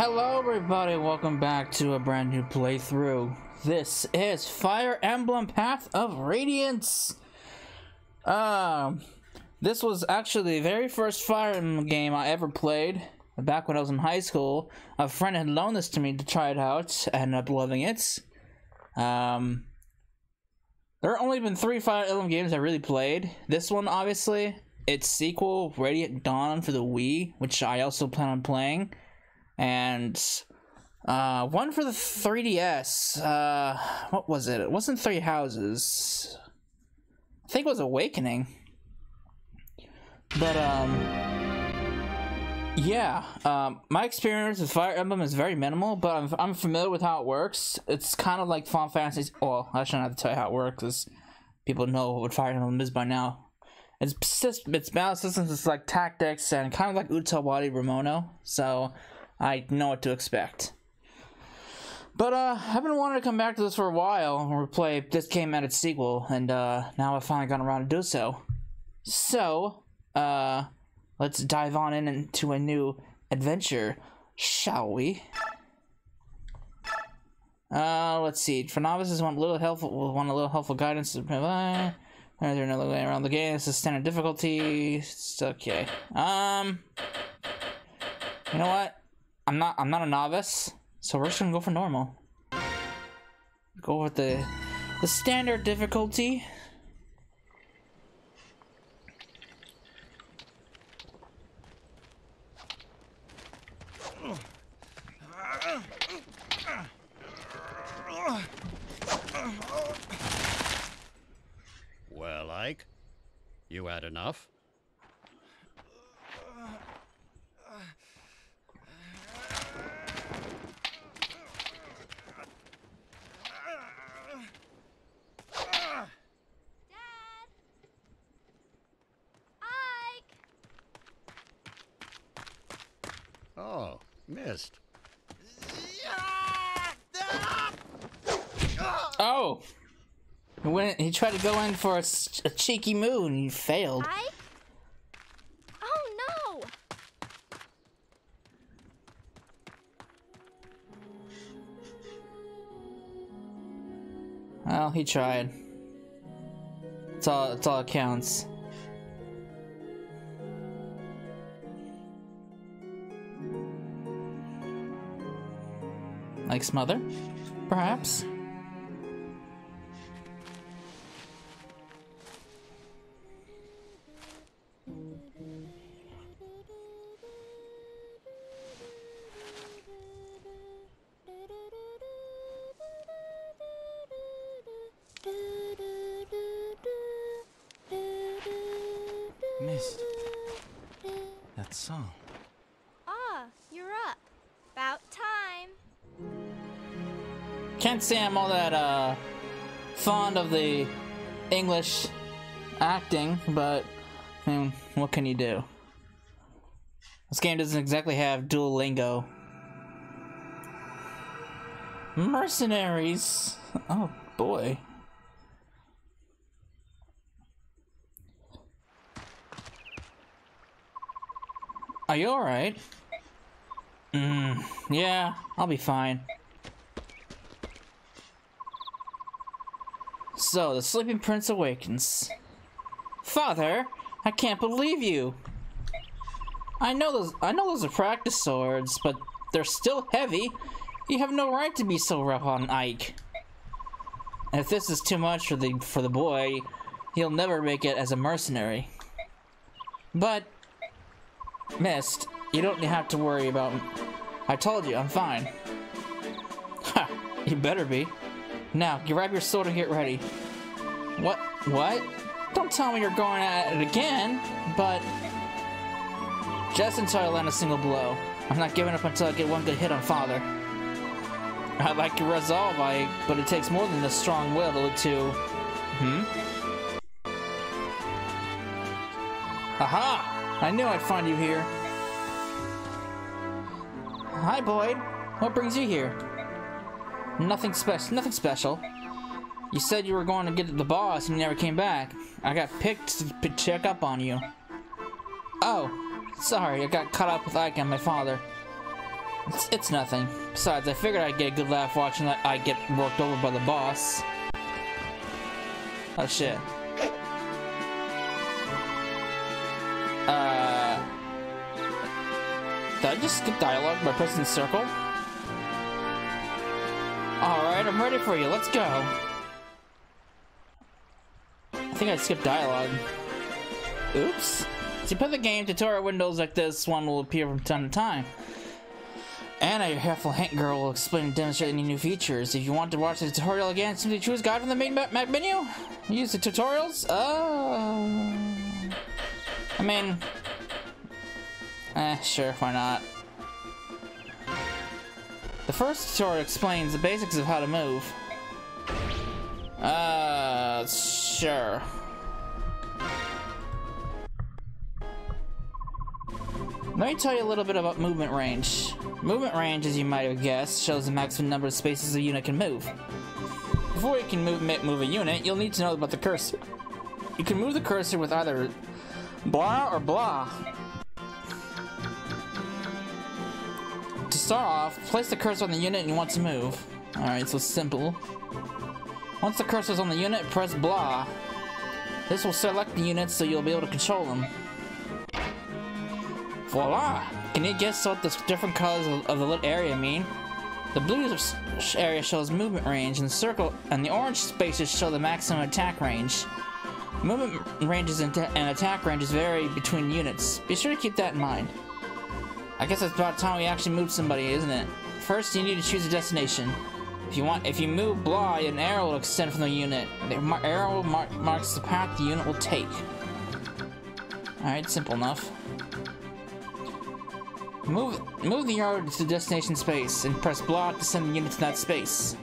Hello everybody, welcome back to a brand new playthrough. This is Fire Emblem Path of Radiance. Um, this was actually the very first Fire Emblem game I ever played. Back when I was in high school, a friend had loaned this to me to try it out. I ended up loving it. Um, there have only been three Fire Emblem games I really played. This one, obviously, its sequel, Radiant Dawn for the Wii, which I also plan on playing and uh, one for the 3DS. Uh, what was it? It wasn't Three Houses. I think it was Awakening. But um, yeah. Um, my experience with Fire Emblem is very minimal, but I'm I'm familiar with how it works. It's kind of like Final Fantasy. Well, I shouldn't have to tell you how it works, because people know what Fire Emblem is by now. It's it's battle systems. It's like tactics and kind of like Utawarerumono. So I know what to expect. But uh, I've been wanting to come back to this for a while and replay this game and its sequel, and uh, now I've finally gotten around to do so. So, uh, let's dive on in into a new adventure, shall we? Uh, let's see. For novices, want a little helpful, want a little helpful guidance provide. Is there another way around the game? This is standard difficulty. It's okay. Um, you know what? I'm not I'm not a novice, so we're just gonna go for normal. Go with the the standard difficulty. Well, Ike, you had enough? Oh, missed. Oh! He, went, he tried to go in for a, a cheeky move and he failed. I? Oh no! Well, he tried. It's all, it's all it counts. Like smother? Perhaps? All that uh, fond of the English acting, but I mean, what can you do? This game doesn't exactly have Duolingo. Mercenaries! Oh boy. Are you alright? Mm, yeah, I'll be fine. So, the Sleeping Prince awakens. Father, I can't believe you! I know those I know those are practice swords, but they're still heavy. You have no right to be so rough on Ike. And if this is too much for the for the boy, he'll never make it as a mercenary. But Mist, you don't have to worry about I told you, I'm fine. Ha! You better be. Now, grab your sword and get ready. What? What? Don't tell me you're going at it again, but... Just until I land a single blow. I'm not giving up until I get one good hit on Father. I'd like to resolve, I, but it takes more than a strong will to... Hmm? Aha! I knew I'd find you here. Hi, Boyd. What brings you here? Nothing special. Nothing special. You said you were going to get the boss and you never came back. I got picked to check up on you. Oh, sorry. I got caught up with Ike and my father. It's, it's nothing. Besides, I figured I'd get a good laugh watching I get worked over by the boss. Oh shit. Uh. Did I just skip dialogue by pressing circle? Alright, I'm ready for you. Let's go. I think I skipped dialogue. Oops. You play the game, tutorial windows like this one will appear from time to time. And a helpful hint girl will explain and demonstrate any new features. If you want to watch the tutorial again, simply choose guide from the main map menu. Use the tutorials. Oh. I mean, eh, sure, why not? The first tutorial explains the basics of how to move. Uh, sure. Let me tell you a little bit about movement range. Movement range, as you might have guessed, shows the maximum number of spaces a unit can move. Before you can move, move a unit, you'll need to know about the cursor. You can move the cursor with either blah or blah. To start off, place the cursor on the unit you want to move. Alright, so simple. Once the cursor is on the unit, press blah. This will select the units so you'll be able to control them. Voila! Can you guess what the different colors of, the lit area mean? The blue area shows movement range, and the circle and the orange spaces show the maximum attack range. Movement ranges and attack ranges vary between units. Be sure to keep that in mind. I guess it's about time we actually move somebody, isn't it? First, you need to choose a destination. If you want, if you move blah, an arrow will extend from the unit. The arrow mar marks the path the unit will take. Alright, simple enough. Move, move the arrow to the destination space and press block to send the unit to that space.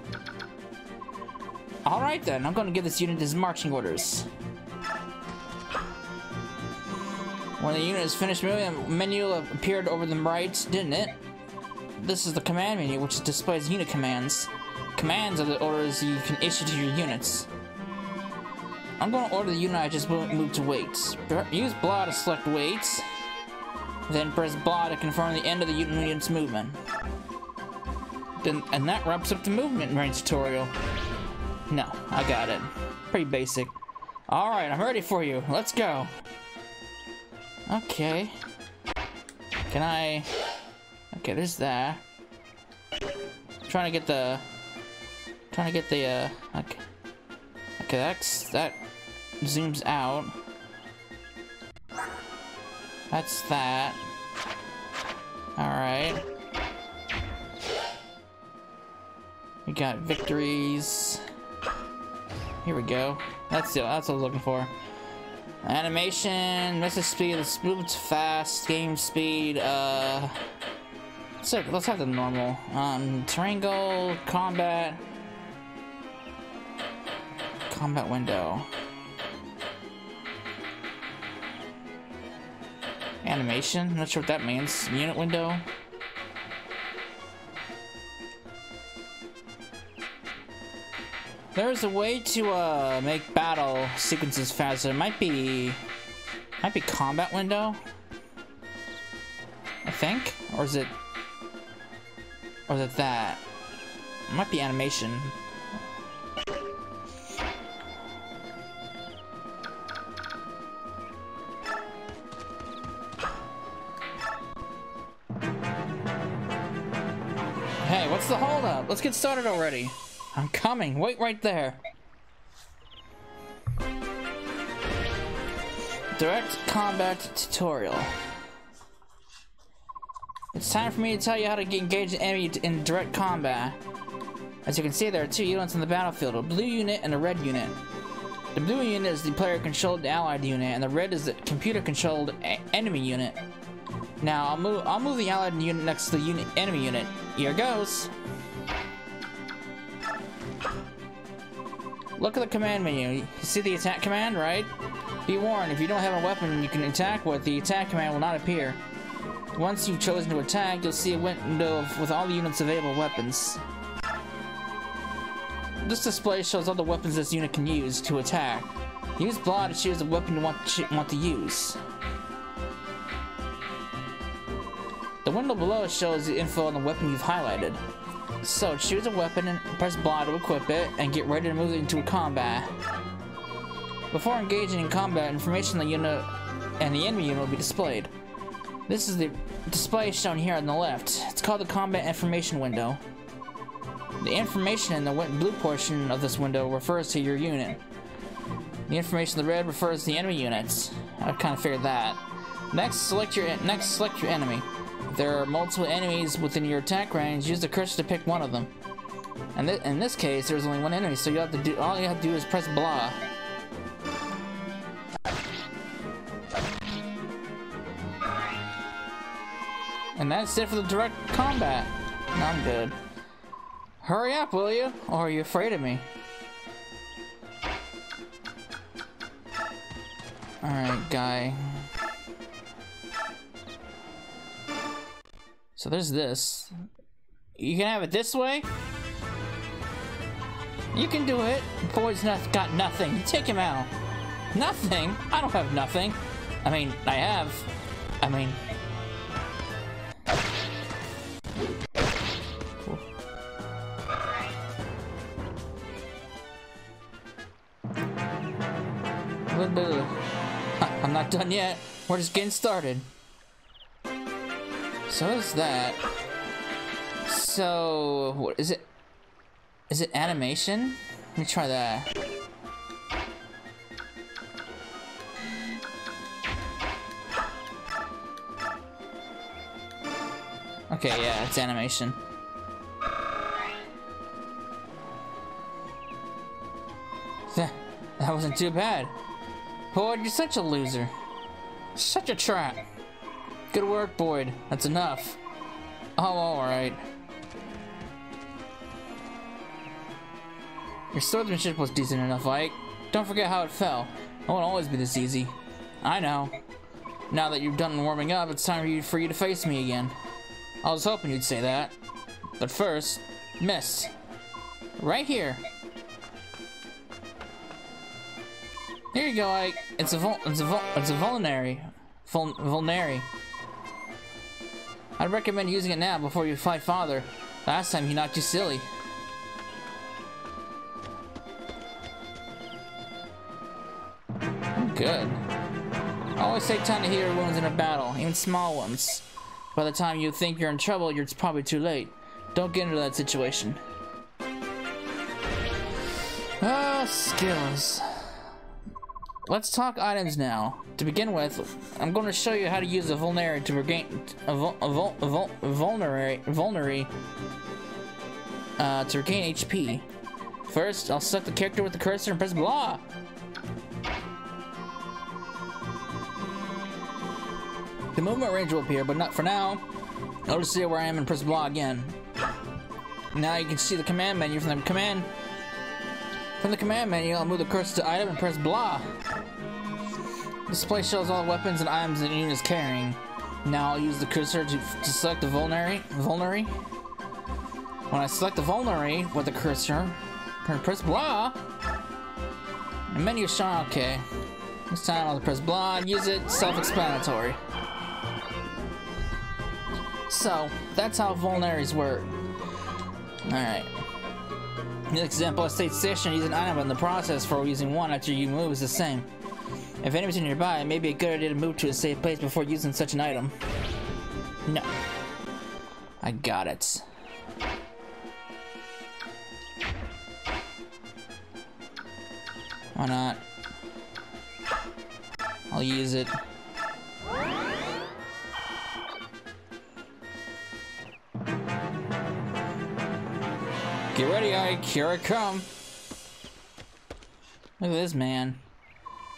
Alright then, I'm gonna give this unit his marching orders. When the unit is finished moving, a menu appeared over the right, didn't it? This is the command menu, which displays unit commands. Commands are the orders you can issue to your units. I'm going to order the unit I just moved to wait. Use blah to select wait. Then press blah to confirm the end of the unit's movement. Then, and that wraps up the movement range tutorial. No, I got it. Pretty basic. Alright, I'm ready for you. Let's go. Okay. Can I... Okay, there's that. I'm trying to get the... Trying to get the, uh... Okay. Okay, that's... That zooms out. That's that. Alright. We got victories. Here we go. That's the that's what I was looking for. Animation, message speed, let's fast, game speed, uh so let's have the normal. Um triangle, combat. Combat window. Animation? I'm not sure what that means. Unit window? There's a way to uh, make battle sequences faster. It might be... Might be combat window? I think? Or is it... Or is it that? It might be animation. Hey, what's the holdup? Let's get started already. I'm coming. Wait right there. Direct combat tutorial. It's time for me to tell you how to engage an enemy in direct combat. As you can see, there are two units on the battlefield, a blue unit and a red unit. The blue unit is the player-controlled allied unit, and the red is the computer-controlled enemy unit. Now, I'll move, I'll move the allied unit next to the unit, enemy unit. Here goes. Look at the command menu. You see the attack command, right? Be warned, if you don't have a weapon you can attack with, the attack command will not appear. Once you've chosen to attack, you'll see a window with all the unit's available weapons. This display shows all the weapons this unit can use to attack. Use blah to choose the weapon you want to, want to use. The window below shows the info on the weapon you've highlighted. So choose a weapon and press block to equip it and get ready to move into combat. Before engaging in combat, information on the unit and the enemy unit will be displayed. This is the display shown here on the left. It's called the combat information window. The information in the blue portion of this window refers to your unit. The information in the red refers to the enemy units. I kind of figured that. Next, select your next select your enemy. There are multiple enemies within your attack range, use the cursor to pick one of them. And th in this case, there's only one enemy, so you have to do all you have to do is press blah. And that's it for the direct combat. I'm good. Hurry up, will you? Or are you afraid of me? Alright, guy. So there's this. You can have it this way? You can do it. Boy's not got nothing. Take him out. Nothing? I don't have nothing. I mean, I have. I mean... I'm not done yet. We're just getting started. So is that. So what is it? Is it animation? Let me try that. Okay, yeah, it's animation. That, wasn't too bad. Boyd, you're such a loser. Such a trap. Good work, Boyd. That's enough. Oh, alright. Your swordsmanship was decent enough, Ike. Don't forget how it fell. It won't always be this easy. I know. Now that you've done warming up, it's time for you, to face me again. I was hoping you'd say that. But first, Mist. Right here. Here you go, Ike. It's a vul it's a vul it's a vulnerary. Vul vulnerary. I'd recommend using it now before you fight father. Last time he knocked you silly. Good. Always take time to heal your wounds in a battle, even small ones. By the time you think you're in trouble, it's probably too late. Don't get into that situation. Ah, skills. Let's talk items now. To begin with, I'm going to show you how to use a vulnerary to regain a, vul, a, vul, a vul, vulnerary vulnerary uh, to regain HP. First, I'll select the character with the cursor and press blah. The movement range will appear, but not for now. I'll just see where I am and press blah again. Now you can see the command menu from the command from the command menu, I'll move the cursor to item and press blah. Display shows all weapons and items the unit is carrying. Now I'll use the cursor to, to select the vulnerary. Vulnerary. When I select the vulnerary with the cursor, press blah. The menu is okay. This time I'll press blah and use it self-explanatory. So, that's how vulneraries work. Alright. The example, a state station use an item, and the process for using one after you move is the same. If enemies are nearby, it may be a good idea to move to a safe place before using such an item. No. I got it. Why not? I'll use it. Get ready, Ike. Here I come. Look at this man.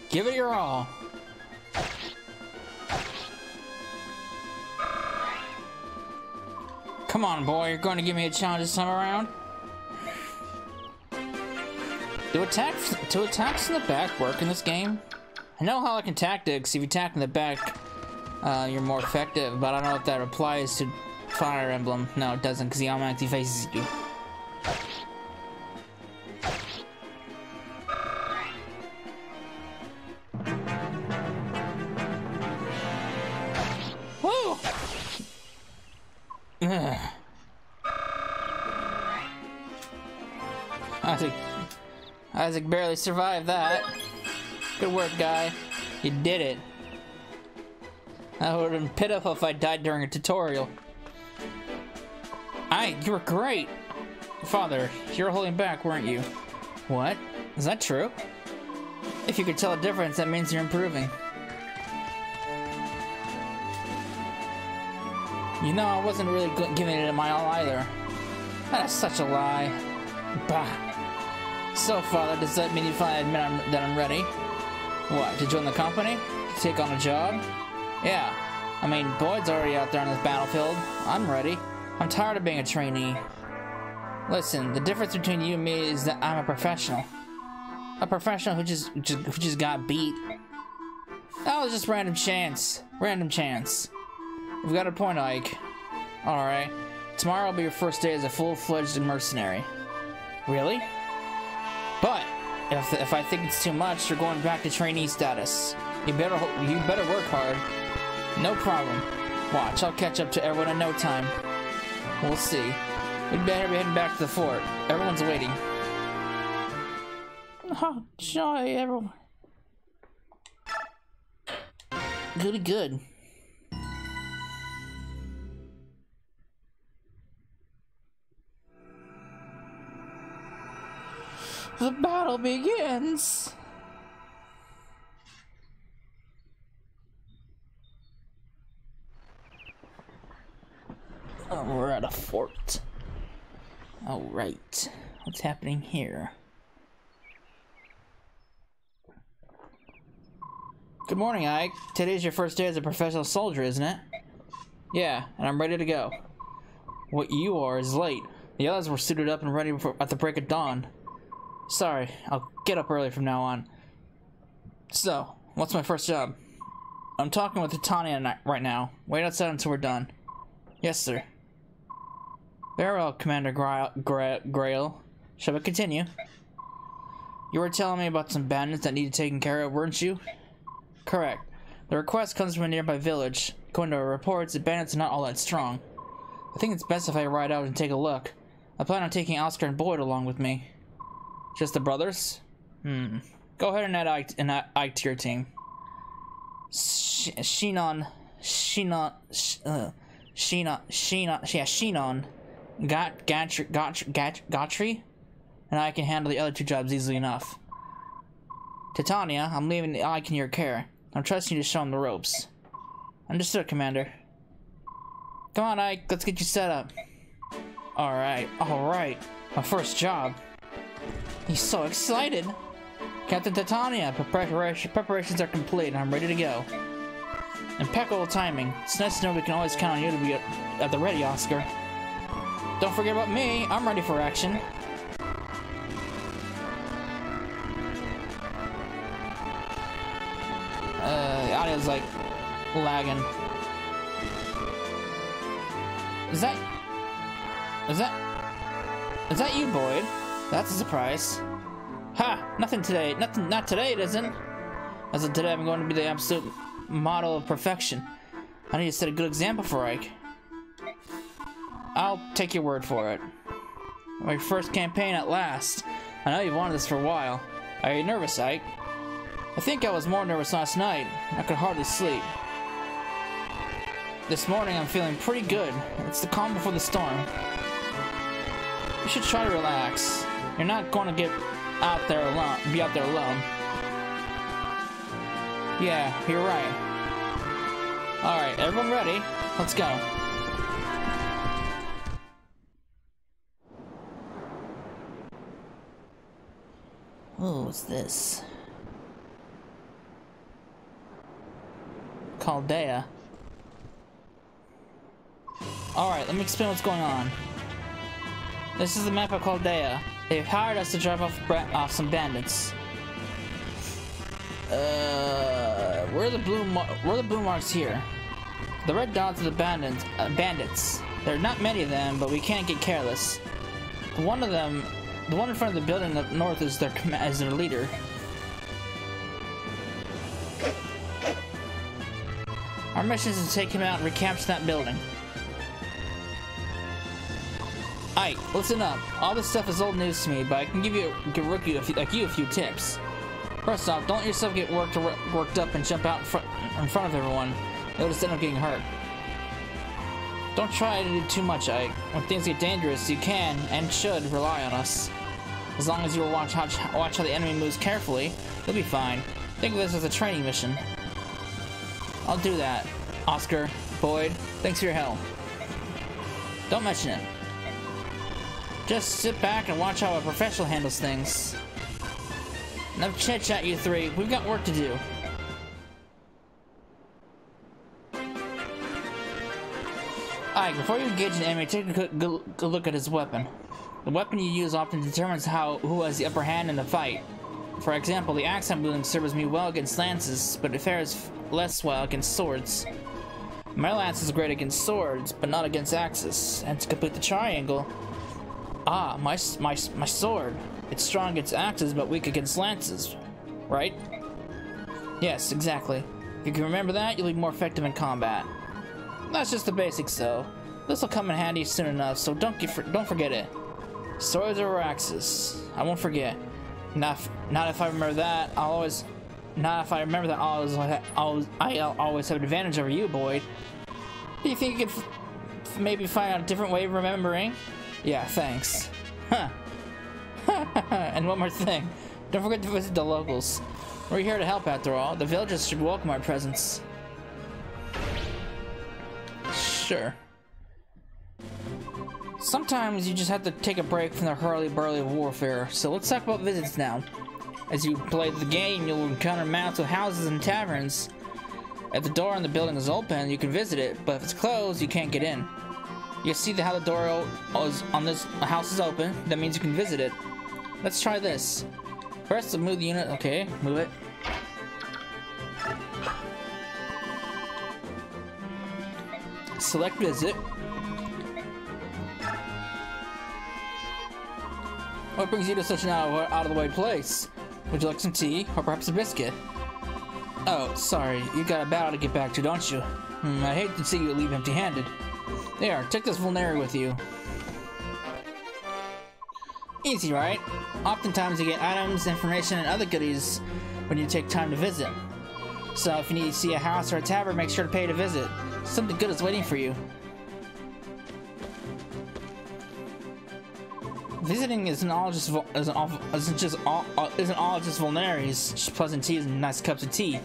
Give it your all. Come on, boy. You're going to give me a challenge this time around? Do attacks, do attacks in the back work in this game? I know how I can tactics. If you attack in the back, uh, you're more effective, but I don't know if that applies to Fire Emblem. No, it doesn't, because he automatically faces you. Isaac barely survived that. Good work, guy. You did it. That would have been pitiful if I died during a tutorial. Aye, you were great. Father, you were holding back, weren't you? What? Is that true? If you could tell a difference, that means you're improving. You know, I wasn't really giving it my all either. That's such a lie. Bah. So, Father, does that mean you finally admit I'm, that I'm ready? What, to join the company? To take on a job? Yeah. I mean, Boyd's already out there on this battlefield. I'm ready. I'm tired of being a trainee. Listen, the difference between you and me is that I'm a professional. A professional who just, just who just got beat. That was just random chance. Random chance. We've got a point, Ike. Alright. Tomorrow will be your first day as a full-fledged mercenary. Really? But, if, if I think it's too much, you're going back to trainee status. You better you better work hard. No problem. Watch, I'll catch up to everyone in no time. We'll see. We'd better be heading back to the fort. Everyone's waiting. Oh, joy, everyone. Goody good. The battle begins. Oh, we're at a fort. All right. What's happening here? Good morning, Ike. Today's your first day as a professional soldier, isn't it? Yeah, and I'm ready to go. What you are is late. The others were suited up and ready at the break of dawn. Sorry, I'll get up early from now on. So, what's my first job? I'm talking with Titania right now. Wait outside until we're done. Yes, sir. Very well, Commander Gra- Gra- Greil. Shall we continue? You were telling me about some bandits that needed taken care of, weren't you? Correct. The request comes from a nearby village. According to our reports, the bandits are not all that strong. I think it's best if I ride out and take a look. I plan on taking Oscar and Boyd along with me. Just the brothers? Hmm. Go ahead and add Ike, and add Ike to your team. Sh- Shinon, Shinon, Sh- uh, Shinon, Shinon, yeah, Shinon, Got, Gatrie, Got, Gat, Gotry, and I can handle the other two jobs easily enough. Titania, I'm leaving Ike in your care. I'm trusting you to show him the ropes. Understood, Commander. Come on, Ike, let's get you set up. Alright, alright. My first job. He's so excited. Captain Titania, preparation, preparations are complete and I'm ready to go. Impeccable timing. It's nice to know we can always count on you to be at the ready, Oscar. Don't forget about me. I'm ready for action. Uh, audio's like lagging. Is that? Is that? Is that you, Boyd? That's a surprise. Ha! Nothing today. Nothing. Not today. It isn't. As of today, I'm going to be the absolute model of perfection. I need to set a good example for Ike. I'll take your word for it. My first campaign at last. I know you've wanted this for a while. Are you nervous, Ike? I think I was more nervous last night. I could hardly sleep. This morning I'm feeling pretty good. It's the calm before the storm. You should try to relax. You're not going to get out there alone. Be out there alone. Yeah, you're right. All right, everyone ready? Let's go. Oh, what's this? Chaldea. Alright, let me explain what's going on. This is the map of Chaldea. They've hired us to drive off, some bandits. Uh, where are the blue where are the blue marks here? The red dots are the bandits. Uh, bandits. There are not many of them, but we can't get careless. One of them, the one in front of the building up north, is their is their leader. Our mission is to take him out and recapture that building. Ike, listen up. All this stuff is old news to me, but I can give you, give Rookie a few, like you a few tips. First off, don't let yourself get worked worked up and jump out in front in front of everyone. You'll just end up getting hurt. Don't try to do too much, Ike. When things get dangerous, you can and should rely on us. As long as you watch how, watch how the enemy moves carefully, you'll be fine. Think of this as a training mission. I'll do that. Oscar, Boyd, thanks for your help. Don't mention it. Just sit back and watch how a professional handles things. Enough chit chat, you three. We've got work to do. Alright, before you engage an enemy, take a good, good, look at his weapon. The weapon you use often determines how who has the upper hand in the fight. For example, the axe I'm wielding serves me well against lances, but it fares less well against swords. My lance is great against swords, but not against axes. And to complete the triangle, ah, my my my sword. It's strong against axes, but weak against lances, right? Yes, exactly. If you can remember that, you'll be more effective in combat. That's just the basics, though. This will come in handy soon enough, so don't get for don't forget it. Swords or axes? I won't forget. Not if, not if I remember that. I'll always. Not if I remember that. I'll always, I'll always have an advantage over you, Boyd. Do you think you could maybe find a different way of remembering? Yeah, thanks. Huh. and one more thing. Don't forget to visit the locals. We're here to help after all. The villagers should welcome our presence. Sure. Sometimes you just have to take a break from the hurly-burly of warfare, so let's talk about visits now. As you play the game, you'll encounter maps of houses and taverns. If the door on the building is open, you can visit it, but if it's closed, you can't get in. You see how the door is on this house is open, that means you can visit it. Let's try this. First, move the unit. Okay, move it. Select visit. What brings you to such an out-of-the-way place? Would you like some tea, or perhaps a biscuit? Oh, sorry, you got a battle to get back to, don't you? Hmm, I hate to see you leave empty-handed. There, take this vulnerary with you. Easy, right? Oftentimes you get items, information, and other goodies when you take time to visit. So if you need to see a house or a tavern, make sure to pay to visit. Something good is waiting for you. Visiting isn't all just isn't all isn't just all uh, isn't all just vulneraries, just pleasant teas and nice cups of tea.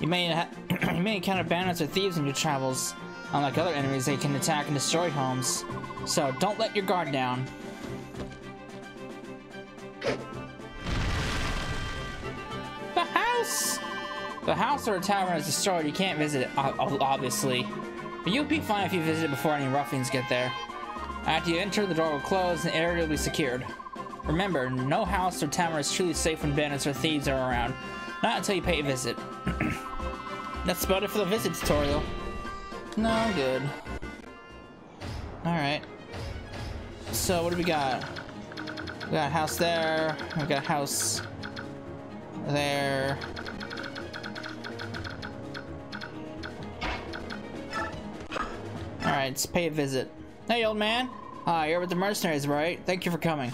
You may you may encounter bandits or thieves in your travels. Unlike other enemies, they can attack and destroy homes. So don't let your guard down. The house! The house or a tavern is destroyed, you can't visit it, obviously. But you'll be fine if you visit it before any ruffians get there. After you enter, the door will close and the area will be secured. Remember, no house or tavern is truly safe when bandits or thieves are around. Not until you pay a visit. That's about it for the visit tutorial. No, good. Alright. So, what do we got? We got a house there. We got a house there. Alright, let's pay a visit. Hey, old man. Hi, you're with the mercenaries, right? Thank you for coming.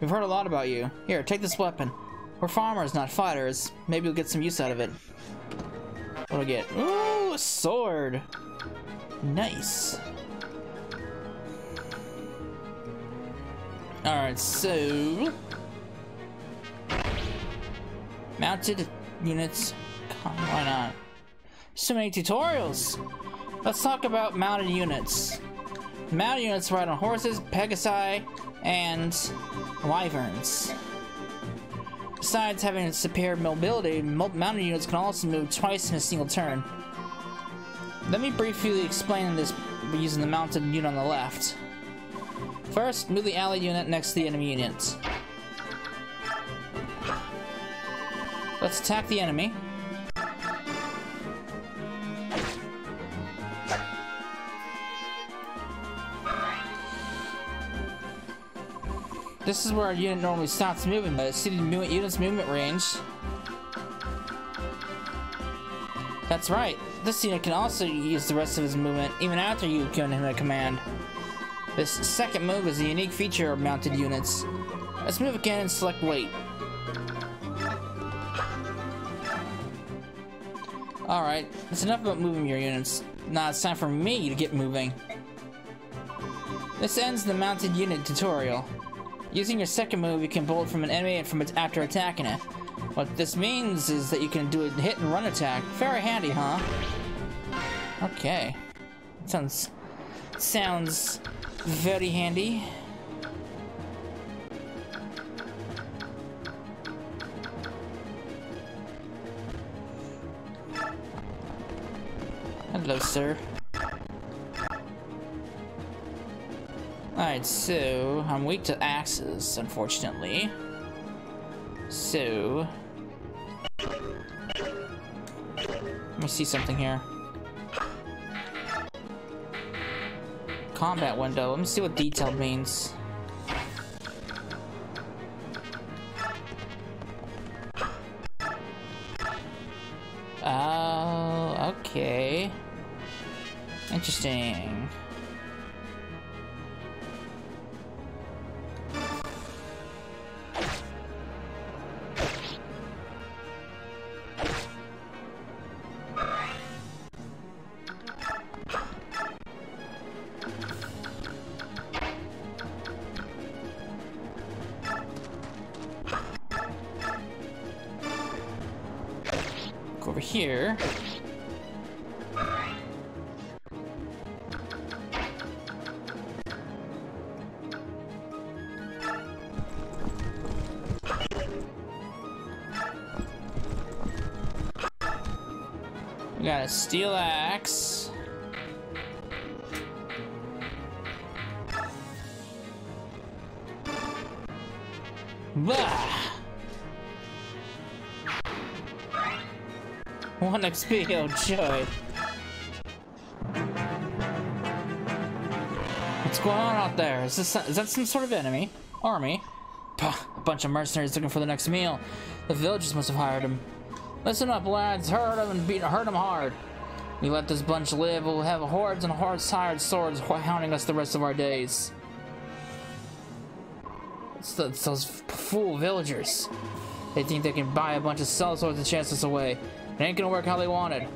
We've heard a lot about you. Here, take this weapon. We're farmers, not fighters. Maybe you'll get some use out of it. What do I get? Ooh, a sword. Nice. Alright, so... Mounted units. Why not? So many tutorials! Let's talk about mounted units. Mounted units ride on horses, pegasi, and wyverns. Besides having superior mobility, mounted units can also move twice in a single turn. Let me briefly explain this using the mounted unit on the left. First, move the allied unit next to the enemy unit. Let's attack the enemy. This is where our unit normally stops moving, but see the unit's movement range. That's right. This unit can also use the rest of his movement even after you've given him a command. This second move is a unique feature of mounted units. Let's move again and select wait. Alright, that's enough about moving your units. Now it's time for me to get moving. This ends the mounted unit tutorial. Using your second move, you can bolt from an enemy and from after attacking it. What this means is that you can do a hit and run attack. Very handy, huh? Okay. Sounds sounds very handy. Hello, sir. Alright, so I'm weak to axes, unfortunately. So let me see something here. Combat window. Let me see what detailed means. Oh, okay. Interesting. Steel axe. Bah! One XP, oh joy. What's going on out there? Is this is that some sort of enemy? Army? Pah, a bunch of mercenaries looking for the next meal. The villagers must have hired them. Listen up, lads. Hurt them and beat hurt them hard. We let this bunch live, we'll have hordes and hordes tired swords hounding us the rest of our days. It's, the, it's those fool villagers. They think they can buy a bunch of sell swords and chase us away. It ain't gonna work how they wanted.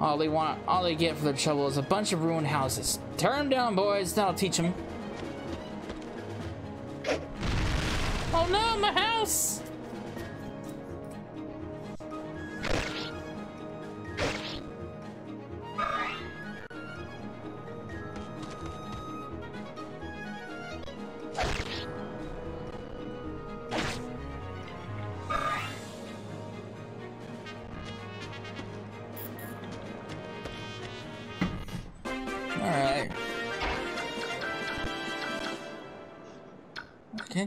All they want, all they get for their trouble is a bunch of ruined houses. Tear them down, boys. That'll teach them. Oh no, my house!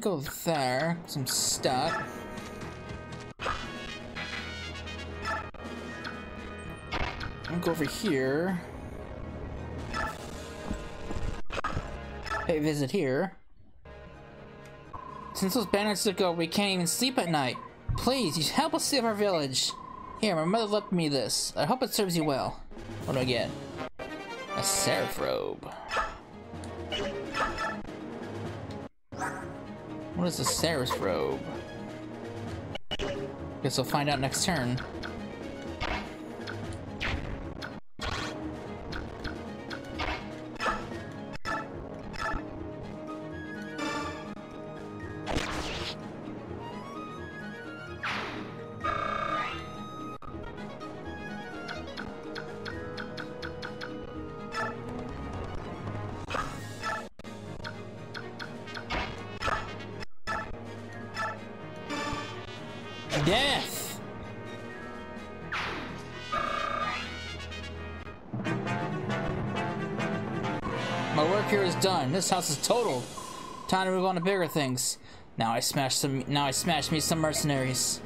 Can't go there, because I'm stuck. I'll go over here. Hey, visit here. Since those banners took over, we can't even sleep at night. Please, you help us save our village. Here, my mother left me this. I hope it serves you well. What do I get? A seraph robe. What is a seraph robe? Guess we'll find out next turn. House is totaled. Time to move on to bigger things. Now I smash some. Now I smash me some mercenaries.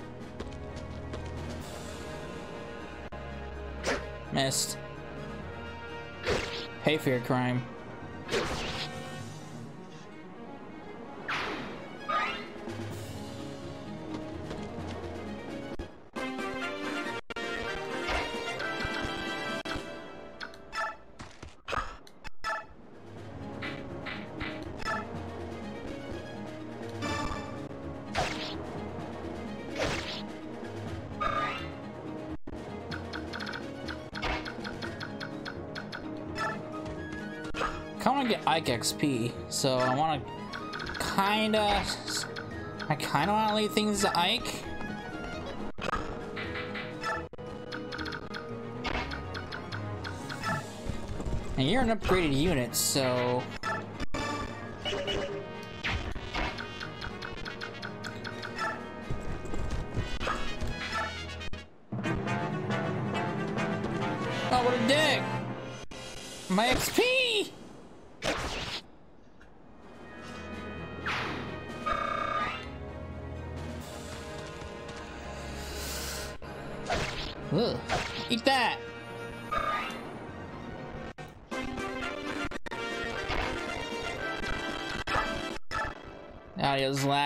Missed. Pay for your crime. XP, so I want to kind of... I kind of want to leave things to Ike. And you're an upgraded unit, so...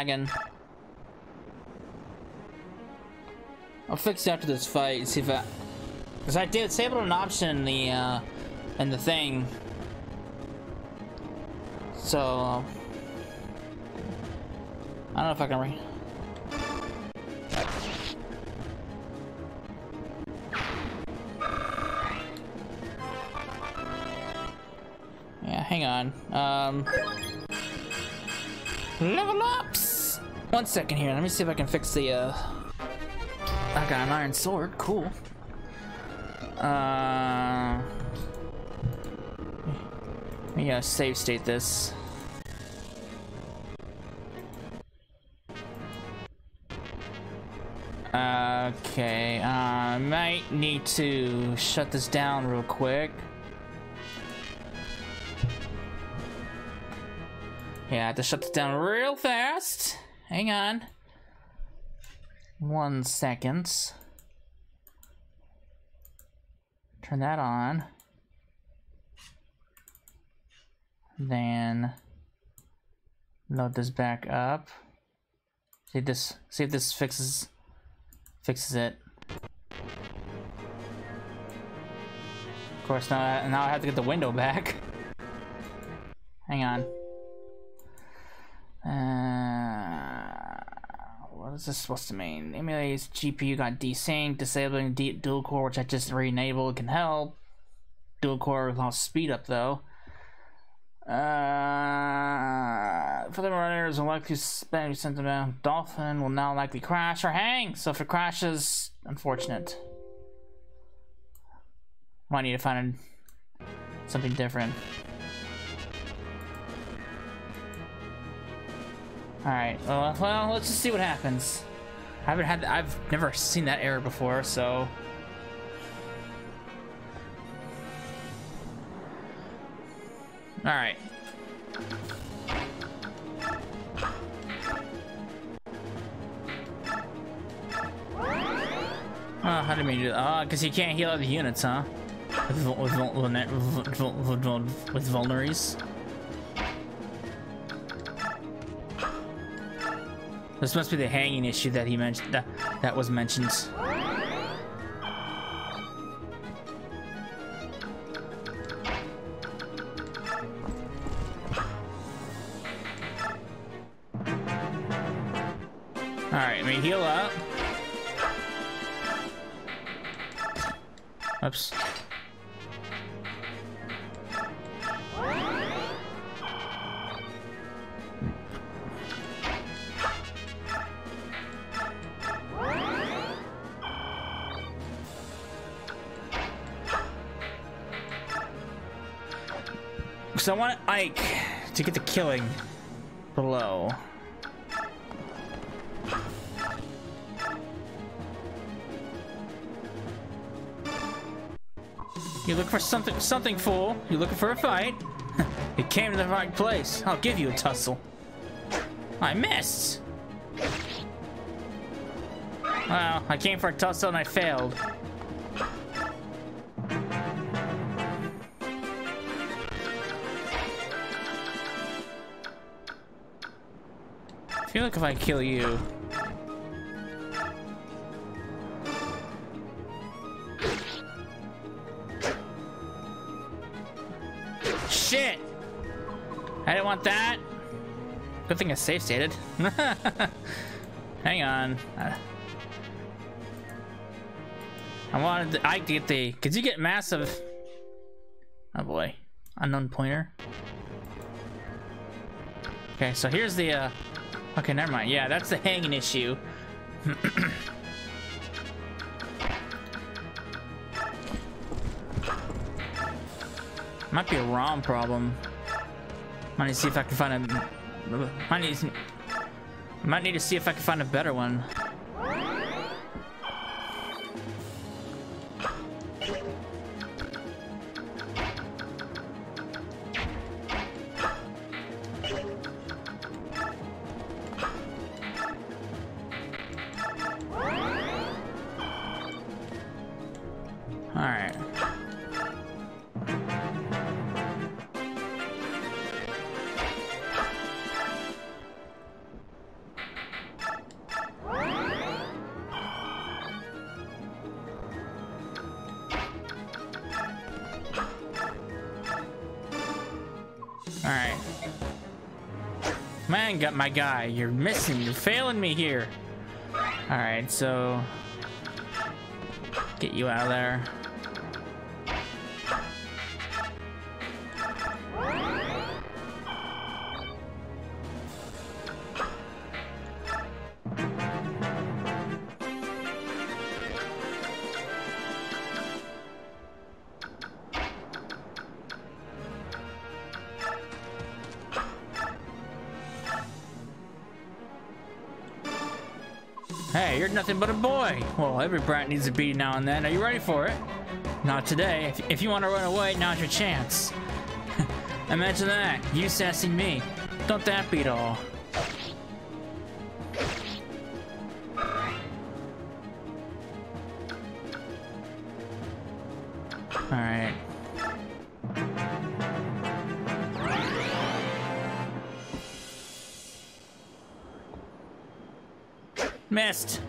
Lagging. I'll fix it after this fight, see if I... Because I did disable an option in the, uh, in the thing. So... I don't know if I can re... Yeah, hang on. Um... Level ups! One second here, let me see if I can fix the, uh... I got an iron sword, cool. Uh... We gotta save state this. Okay, I uh, might need to shut this down real quick. Yeah, I have to shut this down real fast. Hang on. One second. Turn that on. Then load this back up. See this see if this fixes fixes it. Of course now now I have to get the window back. Hang on. Uh, what is this supposed to mean? Emulates GPU got desync, disabling D dual core, which I just re-enabled, can help. Dual core lost speed up though. Uh, for the runners will likely spend sent them down. Dolphin will now likely crash or hang. So if it crashes, unfortunate. Might need to find something different. Alright, well, well, let's just see what happens. I haven't had, I've never seen that error before, so... Alright. Oh, how did we do that? Ah, oh, because you can't heal other units, huh? With, with, with, with, with vulneraries. This must be the hanging issue that he mentioned. That, that was mentioned. Alright, me heal up. Oops. So I want Ike to get the killing below. You look for something, something, fool. You looking for a fight? you came to the right place. I'll give you a tussle. I missed. Well, I came for a tussle and I failed. Feel like if I kill you... Shit! I didn't want that. Good thing I safe stated. Hang on. I wanted I get the. Could you get massive? Oh boy. Unknown pointer. Okay, so here's the, uh... Okay, never mind. Yeah, that's the hanging issue. Might be a ROM problem. Might need to see if I can find a... Might need, might need to see if I can find a better one. My guy. You're missing. You're failing me here. Alright, so... Get you out of there. Hey, you're nothing but a boy. Well, every brat needs a beat now and then. Are you ready for it? Not today. If, if you want to run away, now's your chance. Imagine that. You sassing me. Don't that beat all? Missed.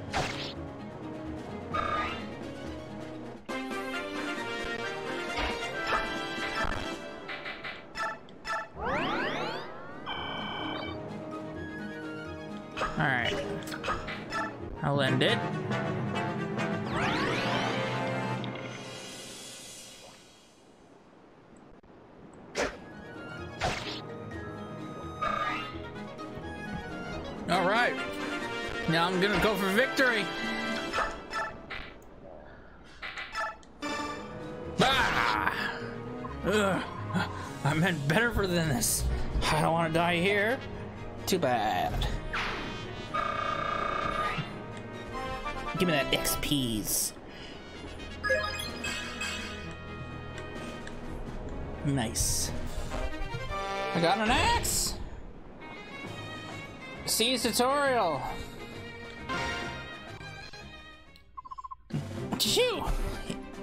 Shoo!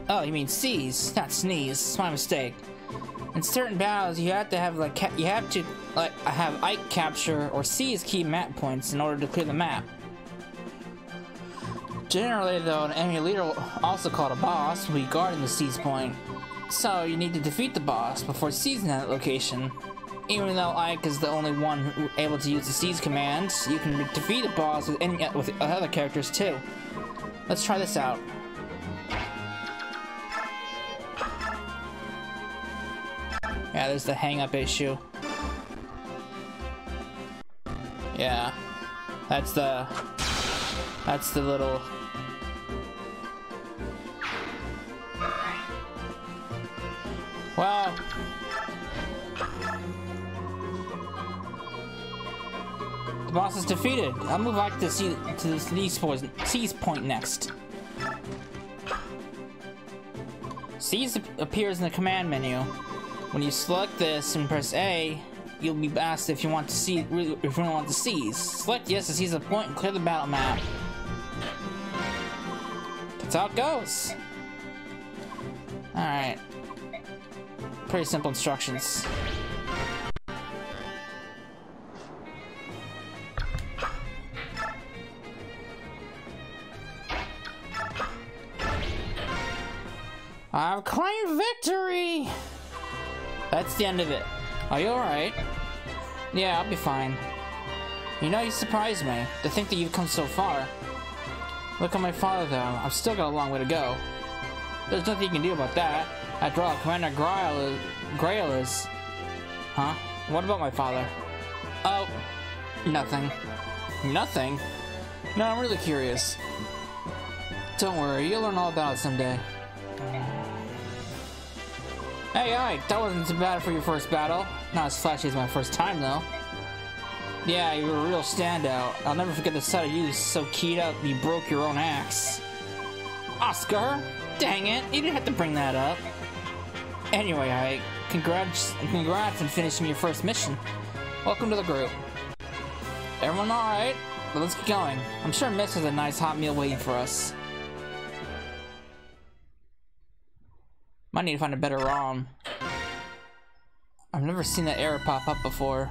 Oh, you mean seize, not sneeze. It's my mistake. In certain battles, you have to have like you have to like have Ike capture or seize key map points in order to clear the map. Generally, though, an enemy leader, also called a boss, will be guarding the seize point. So you need to defeat the boss before seizing that location. Even though Ike is the only one able to use the seize command, you can defeat a boss with any with other characters too. Let's try this out. Yeah, there's the hang up issue. Yeah. That's the that's the little defeated. I'll move back to see to the seize point, next. Seize appears in the command menu. When you select this and press A, you'll be asked if you want to see if you want to seize. Select yes to seize the point and clear the battle map. That's how it goes. Alright. Pretty simple instructions. That's the end of it. Are you alright? Yeah, I'll be fine. You know, you surprised me, to think that you've come so far. Look at my father, though. I've still got a long way to go. There's nothing you can do about that. After all, Commander Greil is... Greil is... Huh? What about my father? Oh, nothing. Nothing? No, I'm really curious. Don't worry, you'll learn all about it someday. Hey, Ike, that wasn't too bad for your first battle. Not as flashy as my first time, though. Yeah, you were a real standout. I'll never forget the sight of you so keyed up you broke your own axe. Oscar? Dang it, you didn't have to bring that up. Anyway, Ike, congrats, congrats on finishing your first mission. Welcome to the group. Everyone alright? Well, let's get going. I'm sure Mist has a nice hot meal waiting for us. Might need to find a better ROM. I've never seen that error pop up before.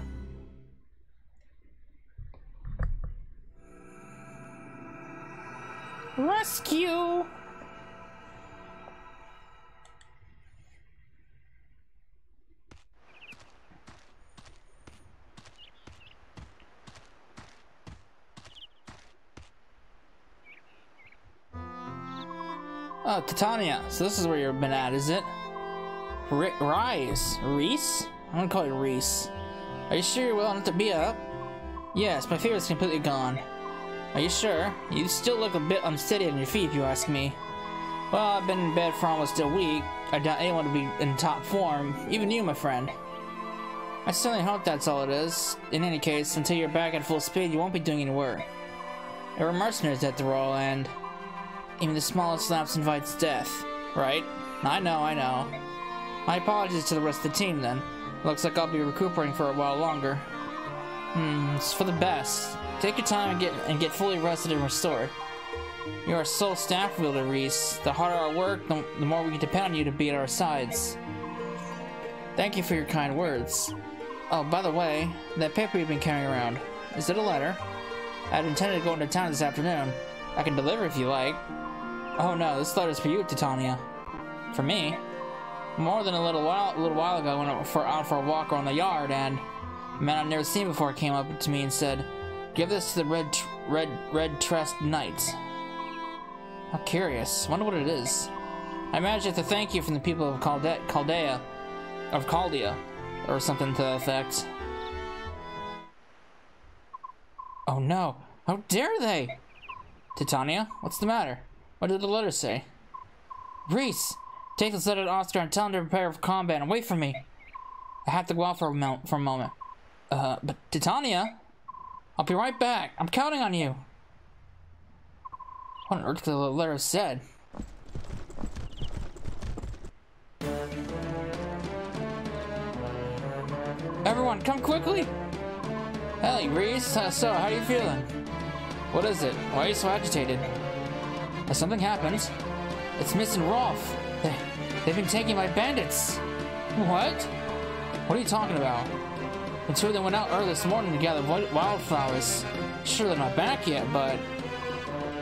Rescue! Titania. So this is where you've been at, is it? R Rise? Reese? I'm gonna call you Reese. Are you sure you're willing to be up? Yes, my fever is completely gone. Are you sure? You still look a bit unsteady on your feet, if you ask me. Well, I've been in bed for almost a week. I doubt anyone to be in top form, even you, my friend. I certainly hope that's all it is. In any case, until you're back at full speed, you won't be doing any work. There are mercenaries at the Royal End. Even the smallest lapse invites death, right? I know, I know. My apologies to the rest of the team, then. Looks like I'll be recuperating for a while longer. Hmm, it's for the best. Take your time and get and get fully rested and restored. You're our sole staff wielder, Rhys. The harder our work, the, the more we can depend on you to be at our sides. Thank you for your kind words. Oh, by the way, that paper you've been carrying around, is it a letter? I'd intended going to go into town this afternoon. I can deliver if you like. Oh no, this letter's for you, Titania. For me? More than a little while, a little while ago, I went out for, out for a walk around the yard, and a man I'd never seen before came up to me and said, "Give this to the red, red, red tressed knights." How curious. Wonder what it is. I imagine it's a thank you from the people of Chalde- Chaldea, of Chaldea, or something to that effect. Oh no! How dare they! Titania, what's the matter? What did the letter say? Rhys, take this letter to Oscar and tell him to prepare for combat and wait for me. I have to go out for a, for a moment. Uh, but Titania? I'll be right back. I'm counting on you. What on earth could the letter said? Everyone, come quickly! Hey, Rhys, uh, so, how are you feeling? What is it? Why are you so agitated? Has something happened? It's Mist and Rolf. They, they've been taken by bandits. What? What are you talking about? The two of them went out early this morning to gather wildflowers. Sure, they're not back yet, but...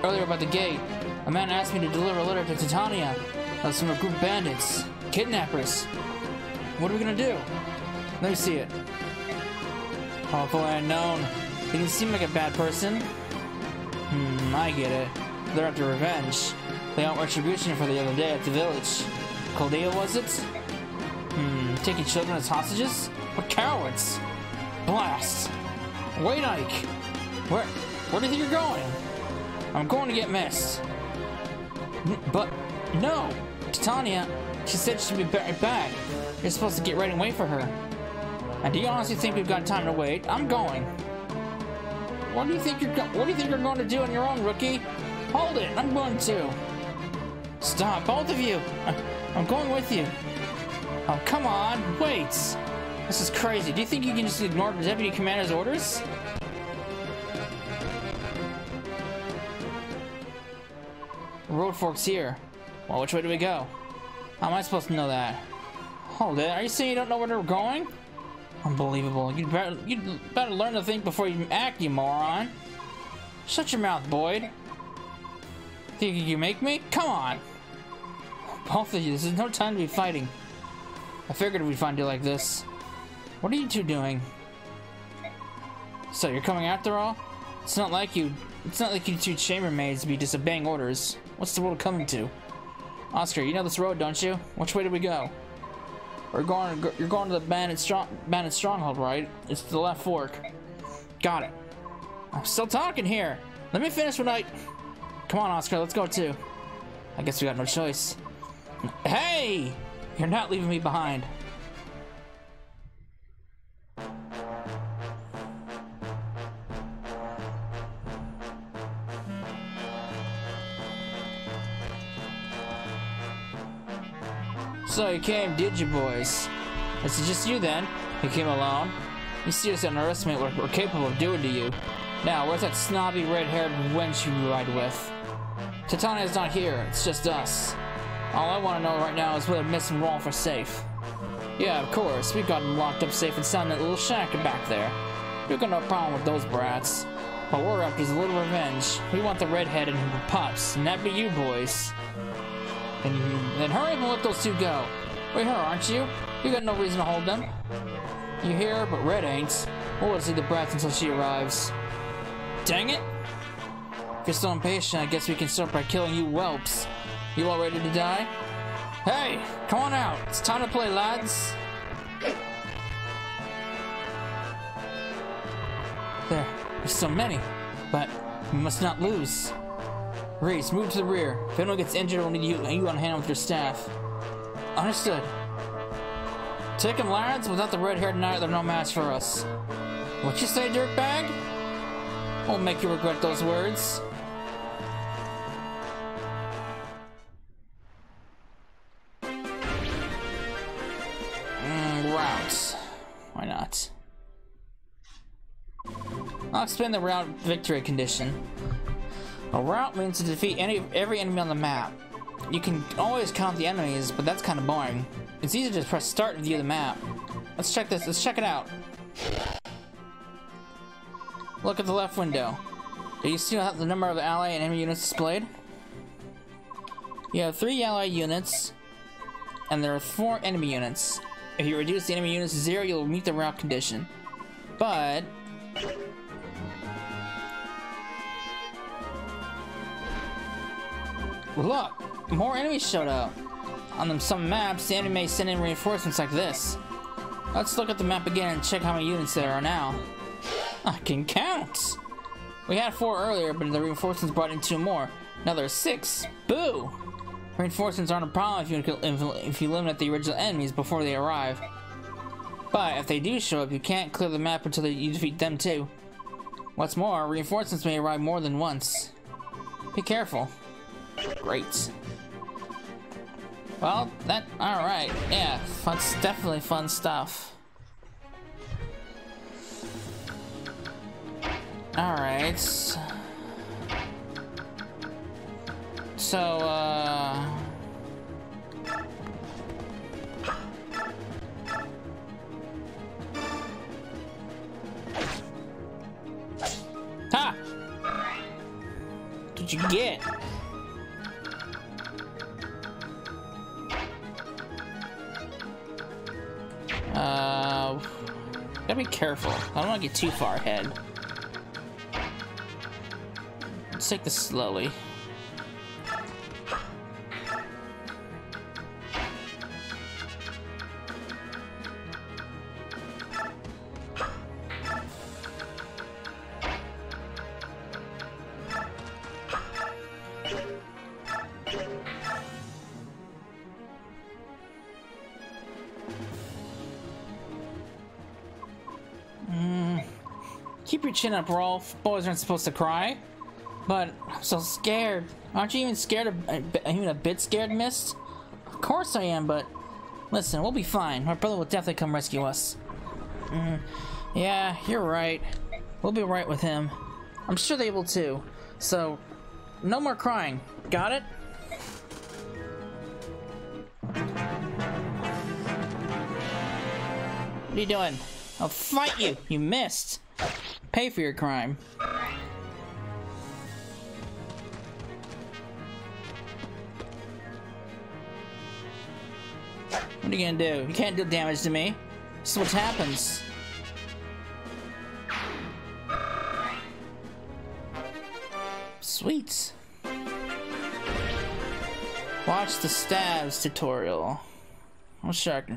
Earlier by the gate, a man asked me to deliver a letter to Titania. That was from a group of bandits. Kidnappers. What are we gonna do? Let me see it. Oh, if only He didn't seem like a bad person. Hmm, I get it. They're after revenge. They want retribution for the other day at the village. Chaldea, was it? Hmm, taking children as hostages? What cowards! Blast! Wait, Ike! Where, where do you think you're going? I'm going to get Mist. N- But, no! Titania, she said she'd be right back. You're supposed to get ready and wait for her. And do you honestly think we've got time to wait? I'm going. What do you think you're What do you think you're going to do on your own, rookie? Hold it! I'm going to. Stop, both of you! I'm going with you. Oh, come on! Wait! This is crazy. Do you think you can just ignore the deputy commander's orders? Road forks here. Well, which way do we go? How am I supposed to know that? Hold it. Are you saying you don't know where we're going? Unbelievable. You'd better, you'd better learn to think before you act, you moron. Shut your mouth, Boyd. Think you make me? Come on. Both of you, this is no time to be fighting. I figured we'd find you like this. What are you two doing? So you're coming after all? It's not like you. It's not like you two chambermaids be disobeying orders. What's the world coming to? Oscar, you know this road, don't you? Which way do we go? We're going. You're going to the bandit strong bandit stronghold, right? It's the left fork. Got it. I'm still talking here. Let me finish what I. Come on, Oscar. Let's go too. I guess we got no choice. Hey! You're not leaving me behind. So you came, did you, boys? Is it just you then? You came alone? You seriously underestimate what we're capable of doing to you. Now, where's that snobby red-haired wench you ride with? Titania's not here, it's just us. All I want to know right now is whether Mist and Rolf are safe. Yeah, of course, we got them locked up safe inside that little shack back there. We've got no problem with those brats. But we're after is a little revenge. We want the redhead and her pups, and that be you boys. Then, then hurry up and let those two go. We're here, aren't you? You got no reason to hold them. You're here, but Red ain't. We'll see the brats until she arrives. Dang it! If you're so impatient, I guess we can start by killing you whelps. You all ready to die? Hey, come on out. It's time to play, lads. There, there's so many, but we must not lose. Rhys, move to the rear. If anyone gets injured, we'll need you, you on hand with your staff. Understood. Take him, lads. Without the red-haired knight, they're no match for us. What you say, dirtbag? Won't make you regret those words. Why not? I'll explain the route victory condition. A route means to defeat any every enemy on the map. You can always count the enemies, but that's kind of boring. It's easy to just press start and view the map. Let's check this. Let's check it out. Look at the left window. Do you see the number of ally and enemy units displayed? You have three ally units, and there are four enemy units. If you reduce the enemy units to zero, you'll meet the route condition. But... Look! More enemies showed up! On them some maps, the enemy may send in reinforcements like this. Let's look at the map again and check how many units there are now. I can count! We had four earlier, but the reinforcements brought in two more. Now there's six. Boo! Reinforcements aren't a problem if you, if you eliminate the original enemies before they arrive. But if they do show up, you can't clear the map until you defeat them too. What's more, reinforcements may arrive more than once. Be careful. Great. Well, that, alright, yeah, that's definitely fun stuff. Alright. So, uh... Ha! What'd you get? Uh, gotta be careful. I don't want to get too far ahead. Let's take this slowly. Chin up, Rolf. Boys aren't supposed to cry. But I'm so scared. Aren't you even scared of, even a bit scared, Mist? Of course I am, but listen, we'll be fine. My brother will definitely come rescue us. Mm, yeah, you're right. We'll be right with him. I'm sure they will too. So, no more crying. Got it? What are you doing? I'll fight you! You missed! Pay for your crime. What are you gonna do? You can't do damage to me. This is what happens. Sweet. Watch the stabs tutorial. I'm sure I can.